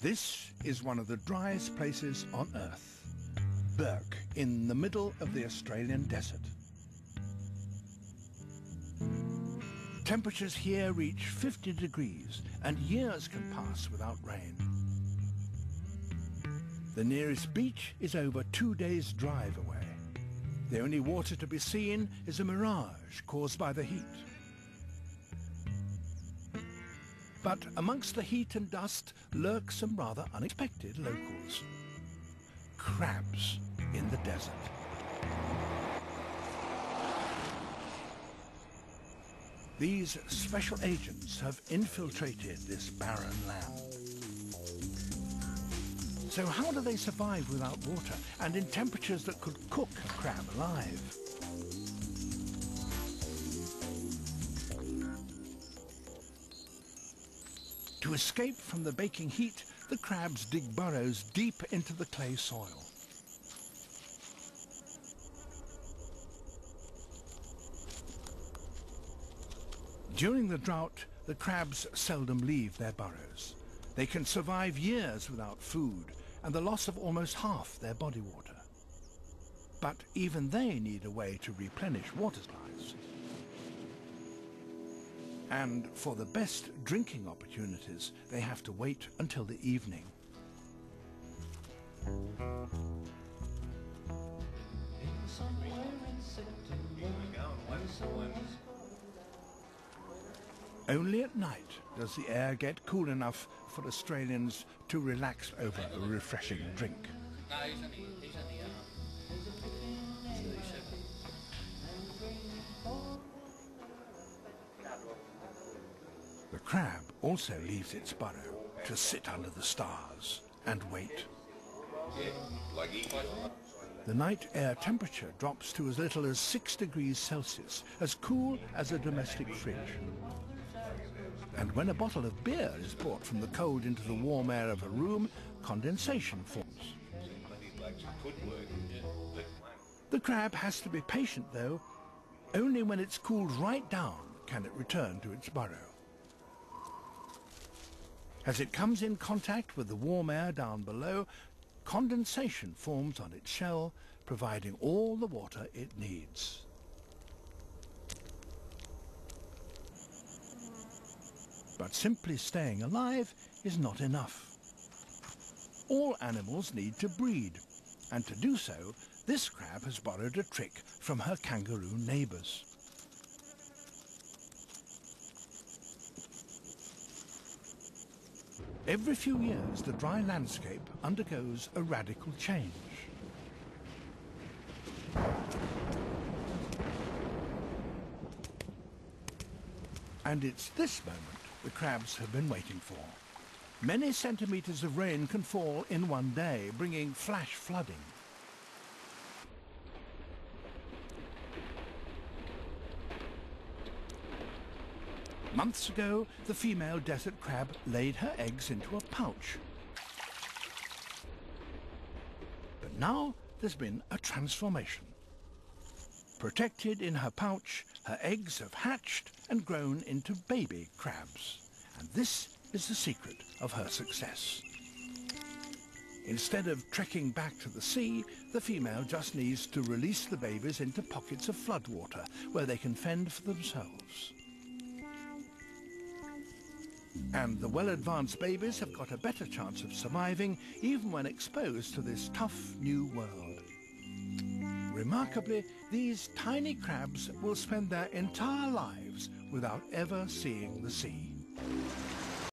This is one of the driest places on Earth. Bourke, in the middle of the Australian desert. Temperatures here reach 50 degrees and years can pass without rain. The nearest beach is over two days' drive away. The only water to be seen is a mirage caused by the heat. But amongst the heat and dust lurk some rather unexpected locals. Crabs in the desert. These special agents have infiltrated this barren land. So how do they survive without water and in temperatures that could cook a crab alive? Escape from the baking heat, the crabs dig burrows deep into the clay soil. During the drought, the crabs seldom leave their burrows. They can survive years without food and the loss of almost half their body water. But even they need a way to replenish water supplies. And for the best drinking opportunities, they have to wait until the evening. Only at night does the air get cool enough for Australians to relax over a refreshing drink. Crab also leaves its burrow to sit under the stars and wait. The night air temperature drops to as little as 6 degrees Celsius, as cool as a domestic fridge. And when a bottle of beer is brought from the cold into the warm air of a room, condensation forms. The crab has to be patient, though. Only when it's cooled right down can it return to its burrow. As it comes in contact with the warm air down below, condensation forms on its shell, providing all the water it needs. But simply staying alive is not enough. All animals need to breed, and to do so, this crab has borrowed a trick from her kangaroo neighbours. Every few years, the dry landscape undergoes a radical change. And it's this moment the crabs have been waiting for. Many centimetres of rain can fall in one day, bringing flash flooding. Months ago, the female desert crab laid her eggs into a pouch. But now there's been a transformation. Protected in her pouch, her eggs have hatched and grown into baby crabs. And this is the secret of her success. Instead of trekking back to the sea, the female just needs to release the babies into pockets of floodwater where they can fend for themselves. And the well-advanced babies have got a better chance of surviving even when exposed to this tough new world. Remarkably, these tiny crabs will spend their entire lives without ever seeing the sea.